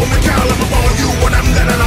when we call, I'ma you when I'm gonna